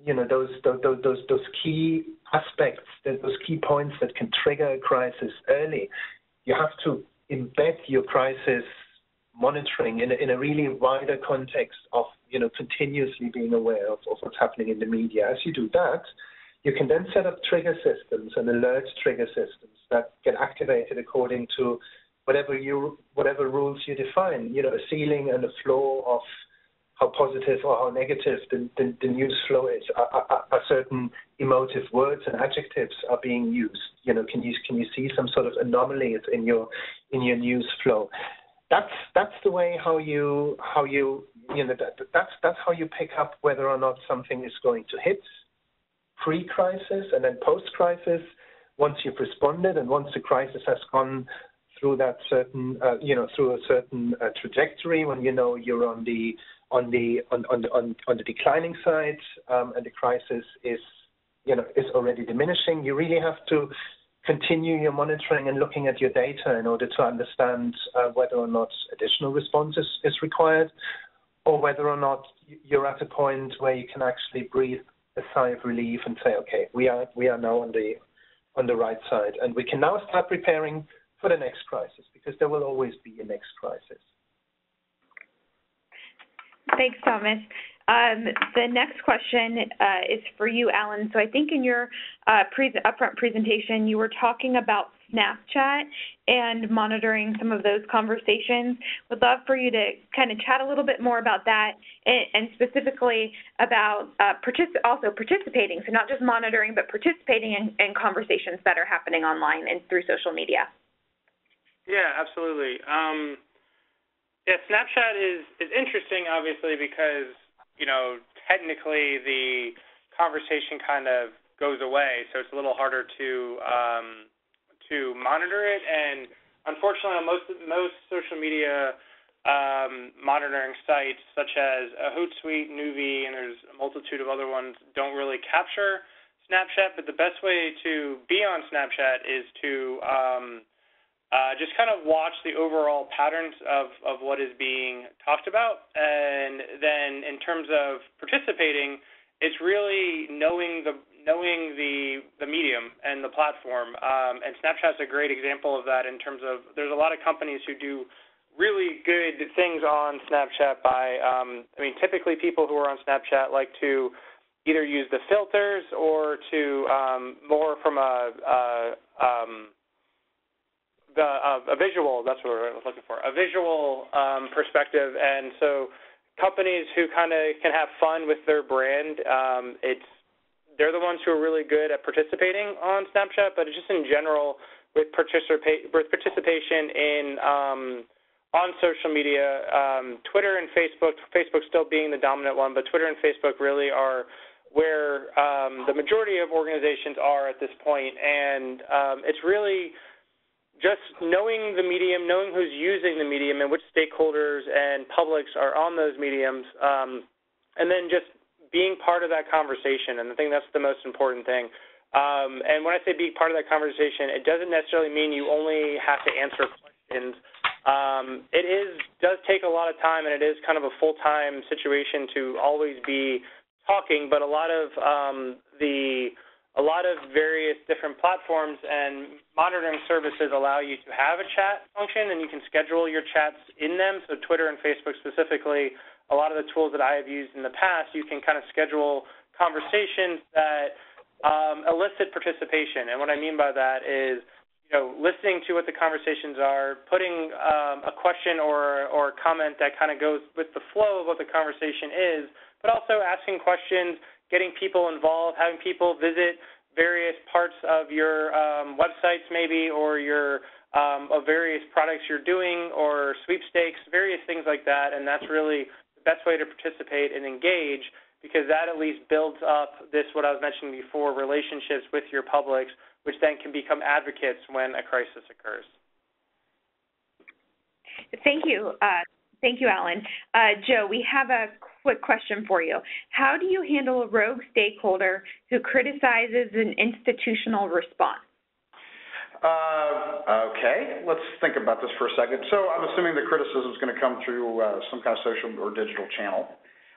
you know, those those those those key aspects, those key points that can trigger a crisis early, you have to embed your crisis monitoring in a, in a really wider context of, you know, continuously being aware of, of what's happening in the media. As you do that, you can then set up trigger systems and alert trigger systems that get activated according to whatever you whatever rules you define. You know, a ceiling and a floor of how positive or how negative the, the, the news flow is. Are, certain emotive words and adjectives are being used? You know, can you can you see some sort of anomalies in your in your news flow? That's that's the way how you how you you know that, that's that's how you pick up whether or not something is going to hit pre-crisis and then post-crisis, once you've responded and once the crisis has gone through that certain, uh, you know, through a certain uh, trajectory, when you know you're on the on the on on on, on the declining side um, and the crisis is, you know, is already diminishing, you really have to continue your monitoring and looking at your data in order to understand uh, whether or not additional responses is required or whether or not you're at a point where you can actually breathe a sigh of relief and say, okay, we are we are now on the on the right side. And we can now start preparing for the next crisis because there will always be a next crisis. Thanks, Thomas. Um, the next question uh, is for you, Alan. So I think in your uh, pre upfront presentation, you were talking about Snapchat and monitoring some of those conversations. Would love for you to kind of chat a little bit more about that and, and specifically about uh, partic- also participating, so not just monitoring, but participating in, in, conversations that are happening online and through social media. Yeah, absolutely. Um, yeah, Snapchat is, is interesting, obviously, because, you know, technically the conversation kind of goes away, so it's a little harder to um, to monitor it. And unfortunately, on most most social media um, monitoring sites, such as Hootsuite, Nuvi, and there's a multitude of other ones, don't really capture Snapchat. But the best way to be on Snapchat is to um, uh, just kind of watch the overall patterns of, of what is being talked about. And then in terms of participating, it's really knowing the knowing the the medium and the platform. Um, and Snapchat's a great example of that in terms of there's a lot of companies who do really good things on Snapchat by um, I mean typically people who are on Snapchat like to either use the filters or to um, more from a, a um, the uh, a visual that's what I was looking for a visual um, perspective and so companies who kind of can have fun with their brand um, it's they're the ones who are really good at participating on Snapchat, but just in general with participate with participation in um, on social media, um, Twitter and Facebook. Facebook still being the dominant one, but Twitter and Facebook really are where um, the majority of organizations are at this point, and um, it's really just knowing the medium, knowing who's using the medium, and which stakeholders and publics are on those mediums, um, and then just being part of that conversation, and I think that's the most important thing. Um, and when I say be part of that conversation, it doesn't necessarily mean you only have to answer questions. Um, it is does take a lot of time, and it is kind of a full time situation to always be talking. But a lot of um, the a lot of various different platforms and monitoring services allow you to have a chat function, and you can schedule your chats in them. So Twitter and Facebook specifically a lot of the tools that I have used in the past, you can kind of schedule conversations that um, elicit participation. And what I mean by that is, you know, listening to what the conversations are, putting um, a question or or comment that kind of goes with the flow of what the conversation is, but also asking questions, getting people involved, having people visit various parts of your um, websites maybe or your um, of various products you're doing or sweepstakes, various things like that, and that's really the best way to participate and engage because that at least builds up this, what I was mentioning before, relationships with your publics, which then can become advocates when a crisis occurs. Thank you. Uh, thank you, Alan. Uh, Joe, we have a quick question for you. How do you handle a rogue stakeholder who criticizes an institutional response? Uh, okay, let's think about this for a second. So I'm assuming the criticism is going to come through uh, some kind of social or digital channel.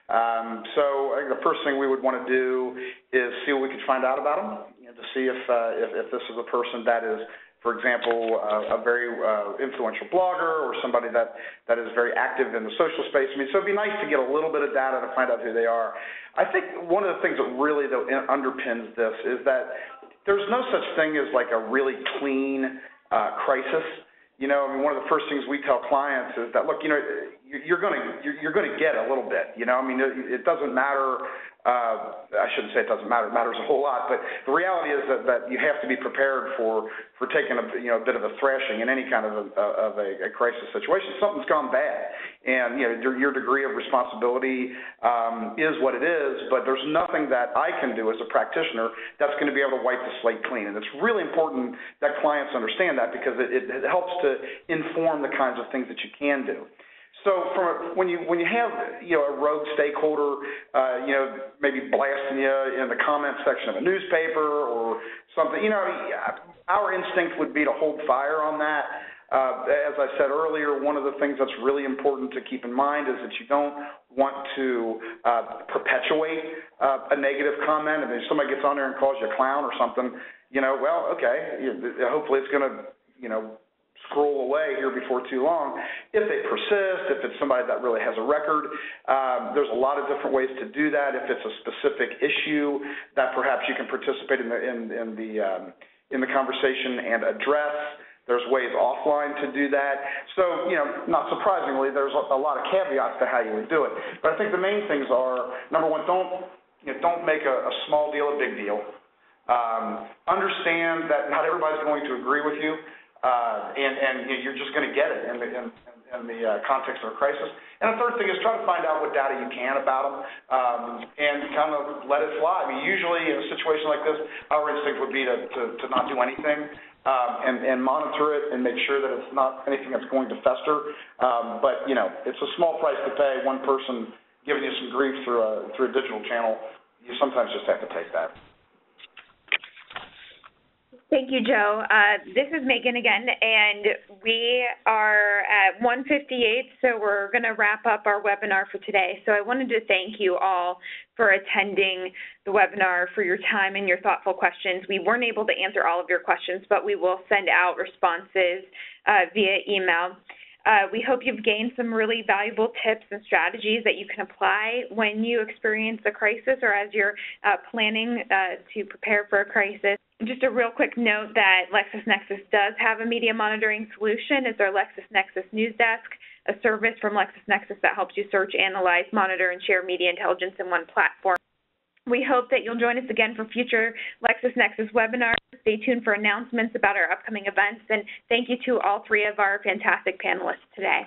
Um, so I think the first thing we would want to do is see what we can find out about them, you know, to see if, uh, if, if this is a person that is, for example, uh, a very uh, influential blogger or somebody that, that is very active in the social space. I mean, so it'd be nice to get a little bit of data to find out who they are. I think one of the things that really though underpins this is that there's no such thing as like a really clean uh, crisis. You know, I mean, one of the first things we tell clients is that, look, you know, you're going to you're, going to get a little bit. You know, I mean, it, it doesn't matter uh, I shouldn't say it doesn't matter. It matters a whole lot, but the reality is that, that you have to be prepared for for taking a you know a bit of a thrashing in any kind of a, of a, a crisis situation. Something's gone bad, and you know your, your degree of responsibility um, is what it is. But there's nothing that I can do as a practitioner that's going to be able to wipe the slate clean. And it's really important that clients understand that because it, it helps to inform the kinds of things that you can do. So from when you when you have you know a rogue stakeholder, uh, you know maybe blasting you in the comments section of a newspaper or something, you know, our instinct would be to hold fire on that. Uh, as I said earlier, one of the things that's really important to keep in mind is that you don't want to uh, perpetuate uh, a negative comment. I mean, if somebody gets on there and calls you a clown or something, you know, well, okay, hopefully it's going to, you know, scroll away here before too long. If they persist, if it's somebody that really has a record, um, there's a lot of different ways to do that. If it's a specific issue that perhaps you can participate in the in, in the um, in the conversation and address. There's ways offline to do that. So, you know, not surprisingly, there's a, a lot of caveats to how you would do it. But I think the main things are number one, don't you know, don't make a, a small deal a big deal. Um, understand that not everybody's going to agree with you and, and you're just going to get it in the, uh, context of a crisis. And the third thing is try to find out what data you can about them um, and kind of let it fly. I mean, usually in a situation like this, our instinct would be to, not do anything um, and, monitor it and make sure that it's not anything that's going to fester. Um, but, you know, it's a small price to pay. One person giving you some grief through a, through a digital channel, you sometimes just have to take that. Thank you, Joe. Uh, this is Megan again, and we are at 1:58, so we're going to wrap up our webinar for today. So I wanted to thank you all for attending the webinar, for your time and your thoughtful questions. We weren't able to answer all of your questions, but we will send out responses uh, via email. Uh, we hope you've gained some really valuable tips and strategies that you can apply when you experience a crisis or as you're uh, planning uh, to prepare for a crisis. Just a real quick note that LexisNexis does have a media monitoring solution. It's our LexisNexis Newsdesk, a service from LexisNexis that helps you search, analyze, monitor, and share media intelligence in one platform. We hope that you'll join us again for future LexisNexis webinars. Stay tuned for announcements about our upcoming events, and thank you to all three of our fantastic panelists today.